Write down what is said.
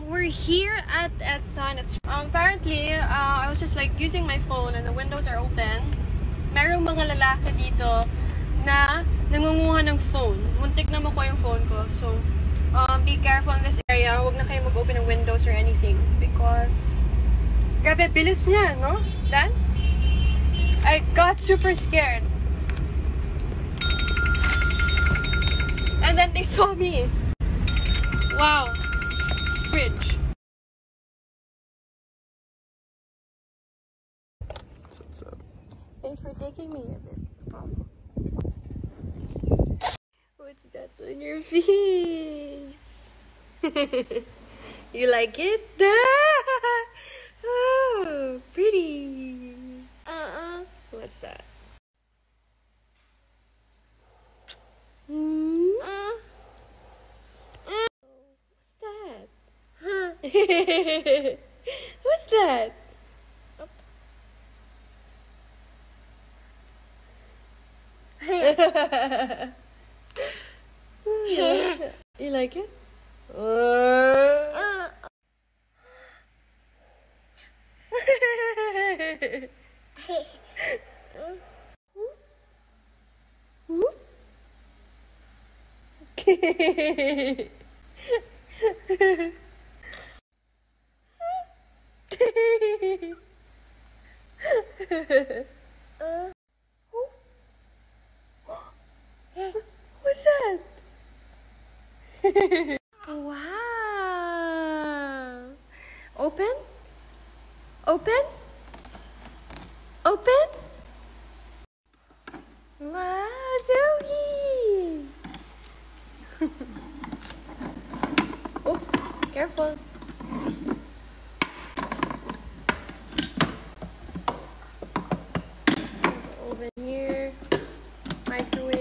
Um, we're here at EDSA. It's um, apparently uh, I was just like using my phone and the windows are open. Merong mga lalaki dito na nangunguha ng phone. Muntik na makuha yung phone ko. So, um, be careful in this area. Huwag na kayo mag-open ng windows or anything because grabe bilis niya, no? Dan? I got super scared. And then they saw me. Wow. Thanks for taking me. What's that on your face? you like it? oh, pretty. Uh-uh. What's that? Hmm? What's that? What's that? you like it? Uh. What's that? Wow. Open? Open? Open? Wow, Zoe! oh, careful. Open here. Microwave.